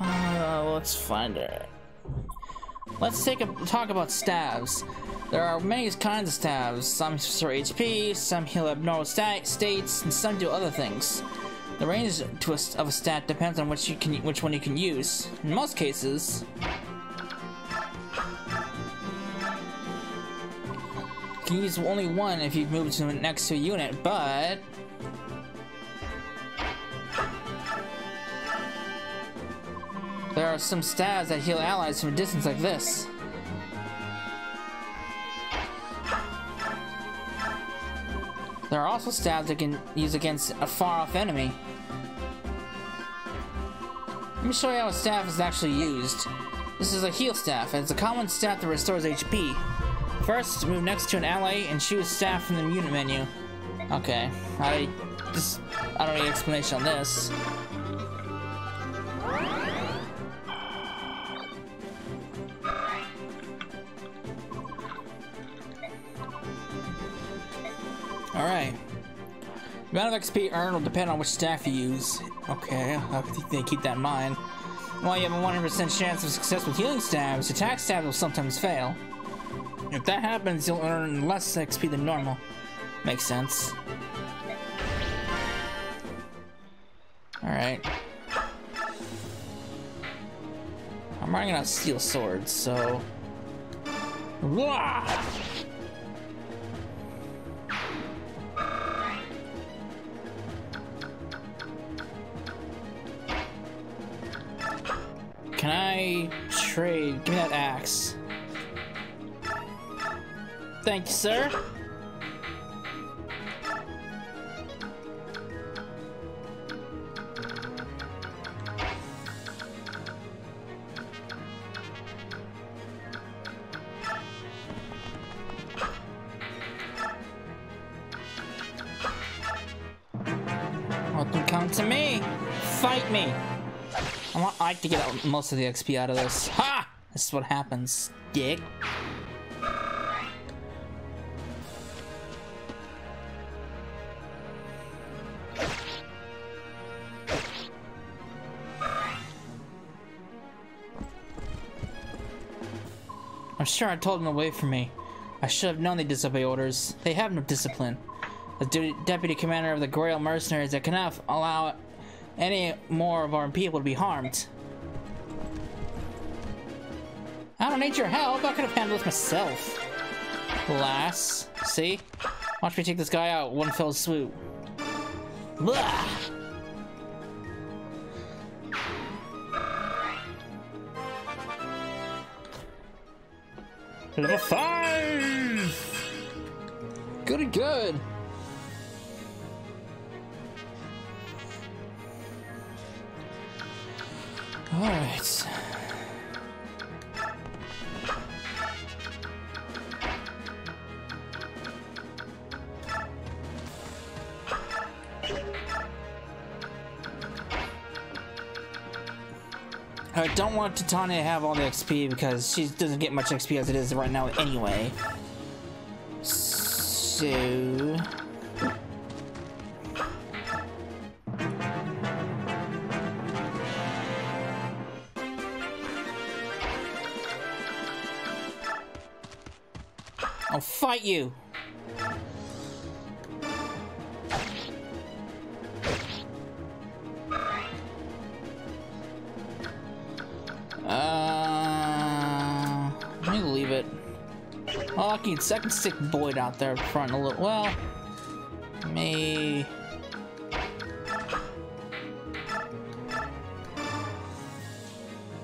Uh, let's find it. Let's take a talk about stabs. There are many kinds of stabs. Some restore HP, some heal abnormal stat states, and some do other things. The range a, of a stat depends on which you can, which one you can use. In most cases, you can use only one if you move to next to a unit, but there are some stabs that heal allies from a distance like this. There are also stabs that can use against a far-off enemy. Let me show you how a staff is actually used. This is a heal staff, and it's a common staff that restores HP. First, move next to an ally and choose staff from the unit menu. Okay, I just I don't need explanation on this. Alright. The amount of XP earned will depend on which staff you use. Okay, I think keep that in mind. While you have a 100% chance of success with healing stabs, attack stabs will sometimes fail. If that happens, you'll earn less XP than normal. Makes sense. Alright. I'm running out of steel swords, so... Can I trade? Give me that axe. Thank you, sir. Welcome, come to me. Fight me. I want Ike to get most of the XP out of this. Ha! This is what happens, dick. I'm sure I told them away from me. I should have known they disobey orders. They have no discipline. De deputy commander of the Greil Mercenaries, I cannot allow any more of our people to be harmed. I don't need your help. I could have handled this myself. Lass. See? Watch me take this guy out one fell swoop. Blah! Level 5! Good, good. Alright. I don't want Titania to have all the XP because she doesn't get much XP as it is right now anyway. So... fight you! Uh, let me leave it. Oh, I can, I can stick Boyd out there front a little. Well, me.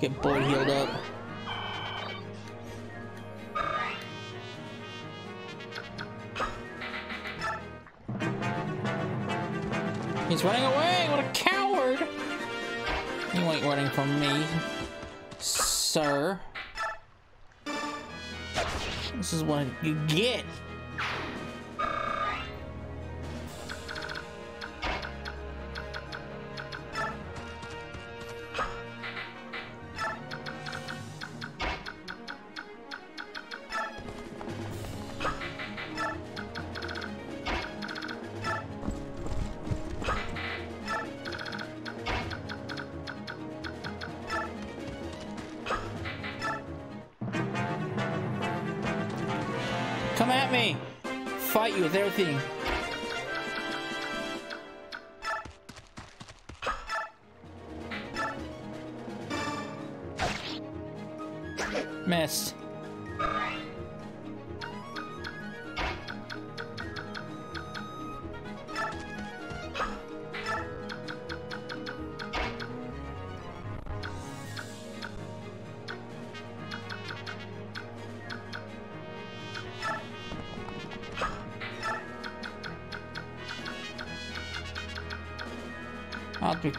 Get Boyd healed up. He's running away! What a coward! You ain't running from me, sir. This is what you get.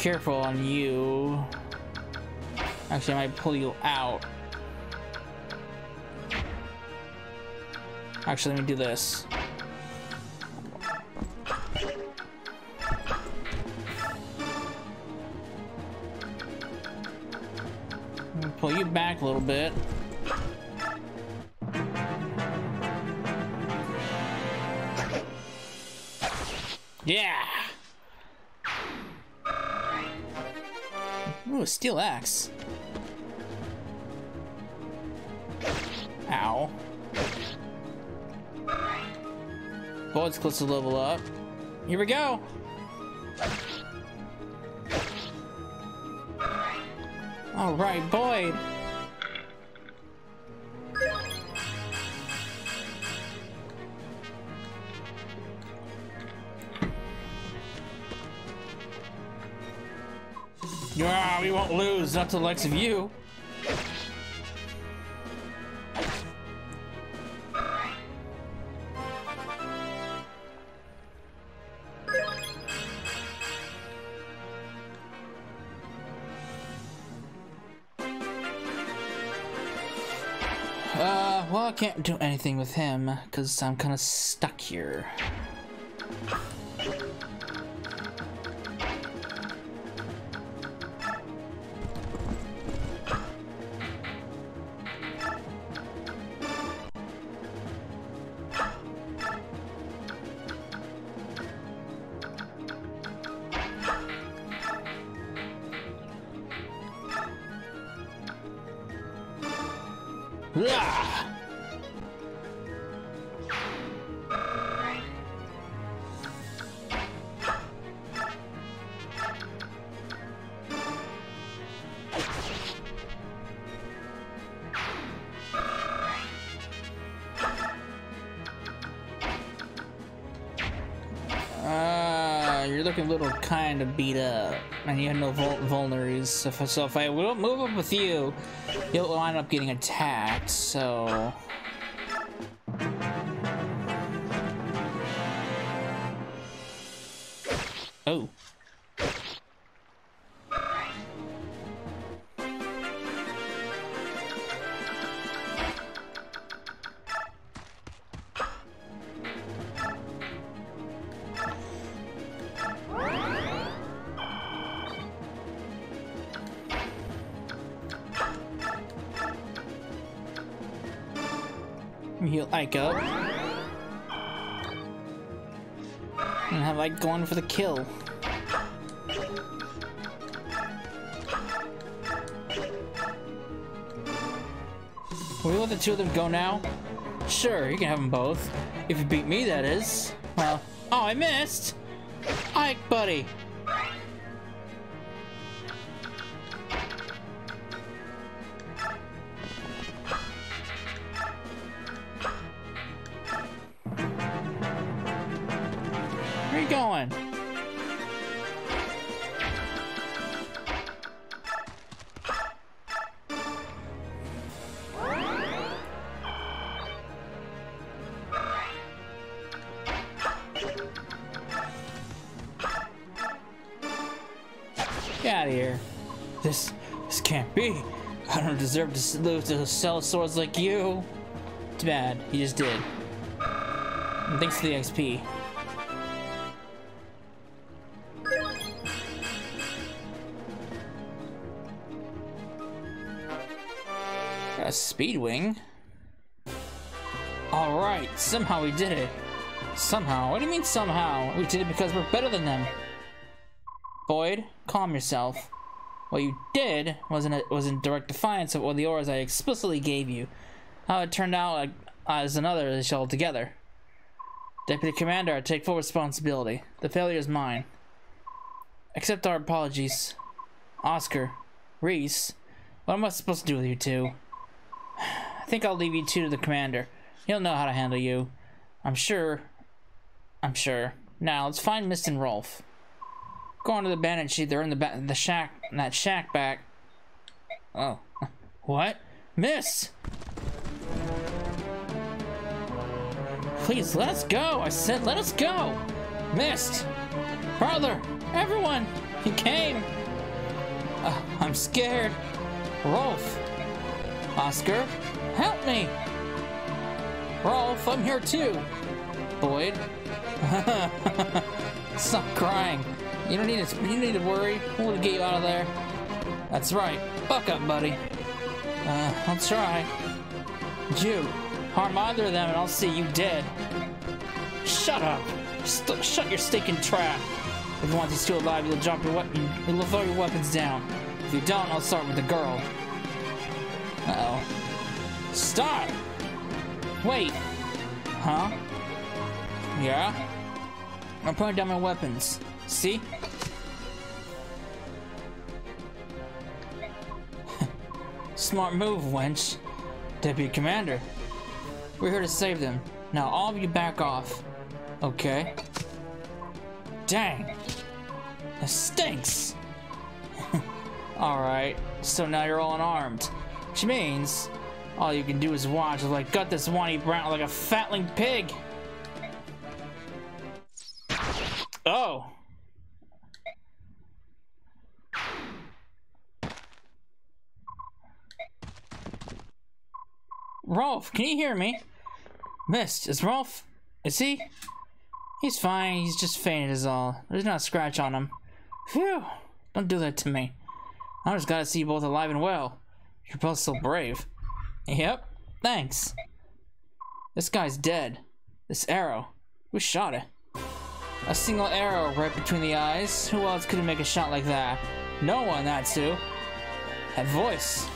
Careful on you. Actually, I might pull you out. Actually, let me do this. Ow. Boyd's close to level up. Here we go. All right, Boyd. Yeah, we won't lose, not to the likes of you. Can't do anything with him, because I'm kind of stuck here. Beat up, and you have no vul. So if, so if I will move up with you, you'll wind up getting attacked. So. Two of them go now? Sure, you can have them both. If you beat me, that is. Well, oh, I missed! Ike, buddy! Where are you going? Deserve to live to sell swords like you. Too bad, you just did. And thanks for the XP. A speed wing. Alright, somehow we did it. Somehow? What do you mean somehow? We did it because we're better than them. Boyd, calm yourself. What you did was in, a, was in direct defiance of all the orders I explicitly gave you. How it turned out, as uh, another issue altogether. Deputy Commander, I take full responsibility. The failure is mine. Accept our apologies. Oscar, Rhys, what am I supposed to do with you two? I think I'll leave you two to the commander. He'll know how to handle you. I'm sure. I'm sure. Now let's find Mist and Rolf. Go on to the bandit sheet. They're in the ba- the shack. In that shack back. Oh, what? Miss. Please let us go. I said let us go. Mist. Brother. Everyone. He came. Uh, I'm scared. Rolf. Oscar. Help me. Rolf, I'm here too. Boyd. Stop crying. You don't need to. You need to worry. We'll get you out of there. That's right. Buck up, buddy. Uh, I'll try. Jew, harm either of them, and I'll see you dead. Shut up. St shut your stinking trap. If you want these two alive, you'll drop your weapon. You'll throw your weapons down. If you don't, I'll start with the girl. Uh oh. Stop. Wait. Huh? Yeah? I'm putting down my weapons. See? Smart move, wench. Deputy Commander. We're here to save them. Now all of you back off. Okay. Dang. That stinks. Alright, so now you're all unarmed. Which means all you can do is watch I gut this whiny brown like a fatling pig. Oh. Rolf, can you hear me? Mist, is Rolf? Is he? He's fine, he's just fainted is all. There's not a scratch on him. Phew, don't do that to me. I just gotta see you both alive and well. You're both so brave. Yep, thanks. This guy's dead. This arrow. Who shot it? A single arrow right between the eyes. Who else could make a shot like that? No one, that's who. That voice.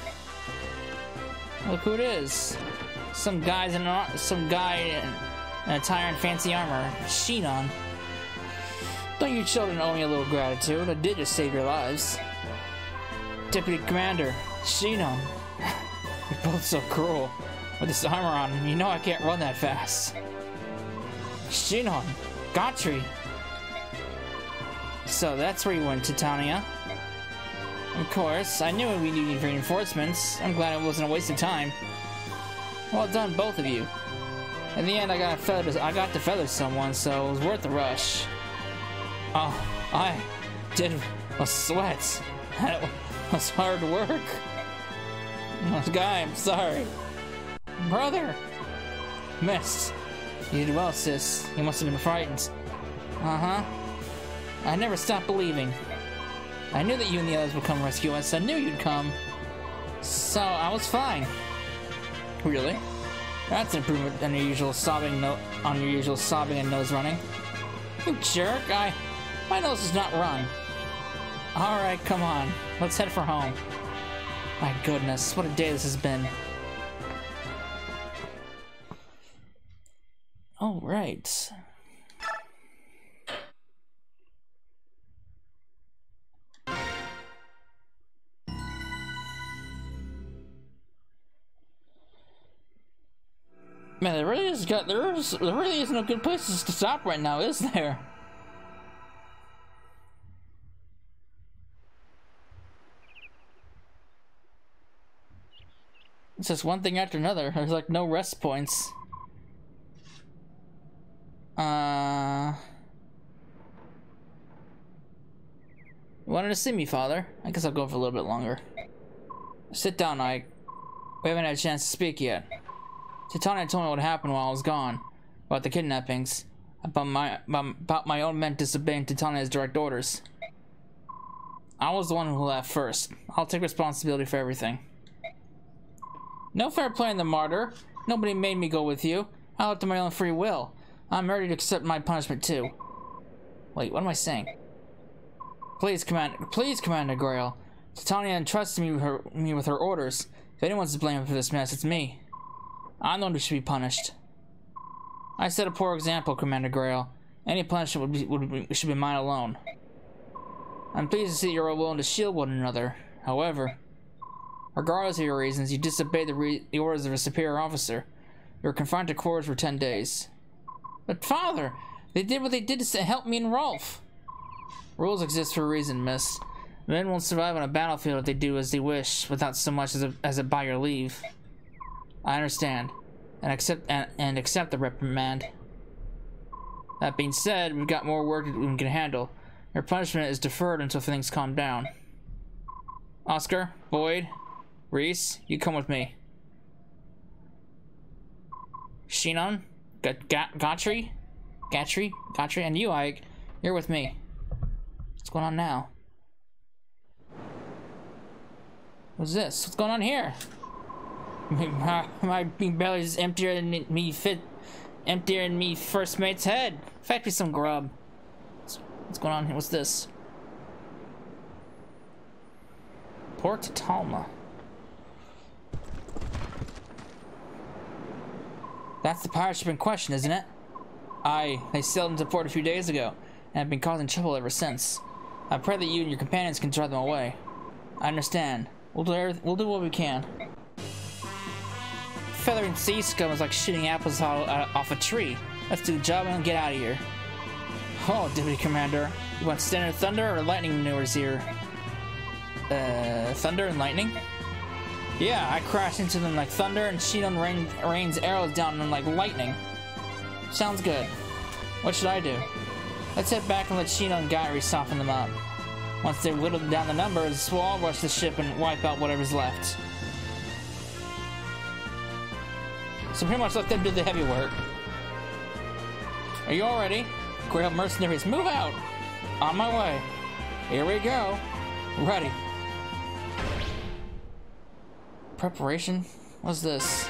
Look who it is. Some guys in an some guy in an attire in fancy armor. Shinon. Don't you children owe me a little gratitude? I did just save your lives. Deputy Commander, Shinon. You're both so cruel. With this armor on, you know I can't run that fast. Shinon, Gatrie. So that's where you went, Titania. Of course, I knew we needed reinforcements. I'm glad it wasn't a waste of time. Well done, both of you. In the end, I got feather. I got to feather someone, so it was worth the rush. Oh, I did a sweat. That was hard work. Guy, I'm sorry. Brother! Mist. You did well, sis. You must have been frightened. Uh-huh. I never stopped believing. I knew that you and the others would come rescue us. I knew you'd come. So, I was fine. Really? That's an improvement on your usual sobbing note on your usual sobbing and nose running. You jerk, I my nose does not run. Alright, come on. Let's head for home. My goodness, what a day this has been. All Man, there really is got there is there really is no good places to stop right now, is there? It's just one thing after another. There's like no rest points. Uh. You wanted to see me, father? I guess I'll go for a little bit longer. Sit down, Ike. We haven't had a chance to speak yet. Titania told me what happened while I was gone. About the kidnappings. About my, about my own men disobeying Titania's direct orders. I was the one who left first. I'll take responsibility for everything. No fair play in the martyr. Nobody made me go with you. I left of my own free will. I'm ready to accept my punishment too. Wait, what am I saying? Please, Commander, please, Commander Greil. Titania entrusted me with her, me with her orders. If anyone's to blame for this mess, it's me. I'm the one who should be punished. I set a poor example, Commander Greil. Any punishment would be, would be, should be mine alone. I'm pleased to see you're all willing to shield one another. However, regardless of your reasons, you disobeyed the, re the orders of a superior officer. You were confined to quarters for ten days. But father, they did what they did to help me and Rolf. Rules exist for a reason, miss. Men won't survive on a battlefield if they do as they wish, without so much as a, as a by your leave. I understand, and accept and, and accept the reprimand. That being said, we've got more work we can handle. Your punishment is deferred until things calm down. Oscar, Boyd, Rhys, you come with me. Shinon, Gatrie, Gatrie, Gatrie, and you, Ike, you're with me. What's going on now? What's this? What's going on here? My, my belly is emptier than me fit, emptier than me first mate's head. Fetch me some grub. What's, what's going on here? What's this? Port Talma. That's the pirate ship in question, isn't it? Aye, they sailed into port a few days ago, and have been causing trouble ever since. I pray that you and your companions can drive them away. I understand. We'll do, we'll do what we can. Feathering sea scum is like shooting apples uh, off a tree. Let's do the job and get out of here. Oh, Deputy Commander. You want standard thunder or lightning maneuvers here? Uh, thunder and lightning? Yeah, I crash into them like thunder and Shinon rain, rains arrows down on them like lightning. Sounds good. What should I do? Let's head back and let Shinon and Gatrie soften them up. Once they've whittled down the numbers, we'll all rush the ship and wipe out whatever's left. So pretty much let them do the heavy work. Are you all ready? Greil mercenaries, move out! On my way. Here we go. Ready. Preparation? What's this?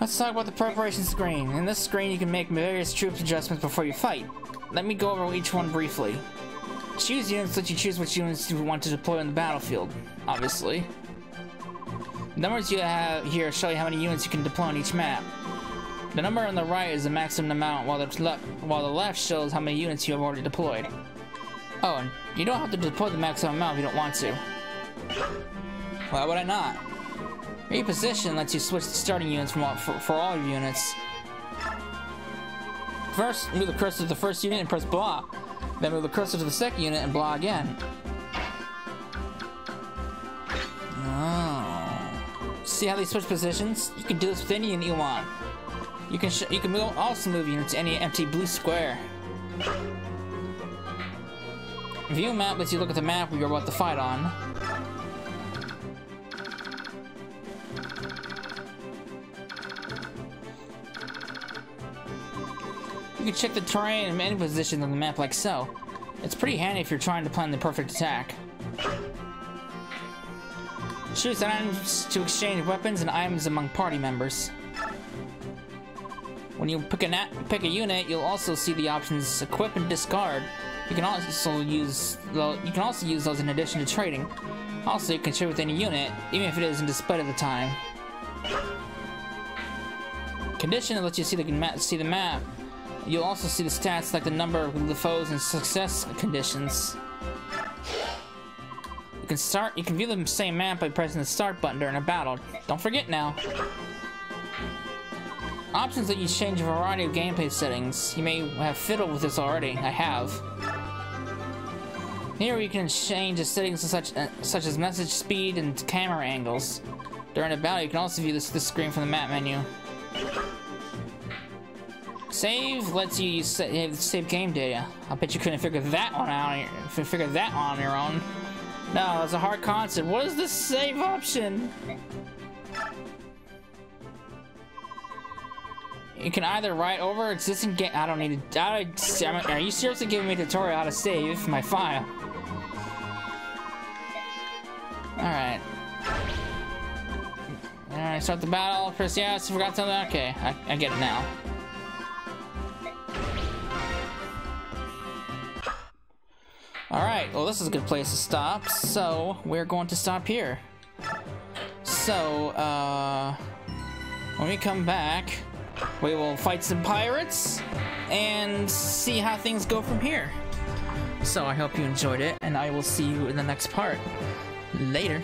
Let's talk about the preparation screen. In this screen, you can make various troops adjustments before you fight. Let me go over each one briefly. Choose units let you choose which units you want to deploy on the battlefield, obviously. The numbers you have here show you how many units you can deploy on each map. The number on the right is the maximum amount, while the, le while the left shows how many units you have already deployed. Oh, and you don't have to deploy the maximum amount if you don't want to. Why would I not? Reposition lets you switch the starting units all, for, for all your units. First, move the cursor to the first unit and press blah. Then move the cursor to the second unit and blah again. Oh. See how they switch positions? You can do this with any unit you want. You can you can move, also move units to any empty blue square. View map lets you look at the map you're about to fight on. You can check the terrain and any position on the map like so. It's pretty handy if you're trying to plan the perfect attack. Choose items to exchange weapons and items among party members. When you pick a pick a unit, you'll also see the options equip and discard. You can also use you can also use those in addition to trading. Also, you can trade with any unit, even if it isn't displayed at the time. Condition lets you see the see the map. You'll also see the stats like the number of the foes and success conditions. You can start. You can view the same map by pressing the start button during a battle. Don't forget now. Options let you change a variety of gameplay settings. You may have fiddled with this already. I have. Here you can change the settings such, uh, such as message speed and camera angles. During a battle, you can also view this, this screen from the map menu. Save lets you save, save game data. I bet you couldn't figure that one out. Figure that on your own. No, it's a hard constant. What is the save option? You can either write over existing game. I don't need to. I, don't, are you seriously giving me a tutorial how to save my file? Alright. Alright, start the battle. Press yes. Forgot something. Okay, I, I get it now. Alright, well this is a good place to stop, so we're going to stop here. So, uh, when we come back, we will fight some pirates and see how things go from here. So I hope you enjoyed it, and I will see you in the next part. Later.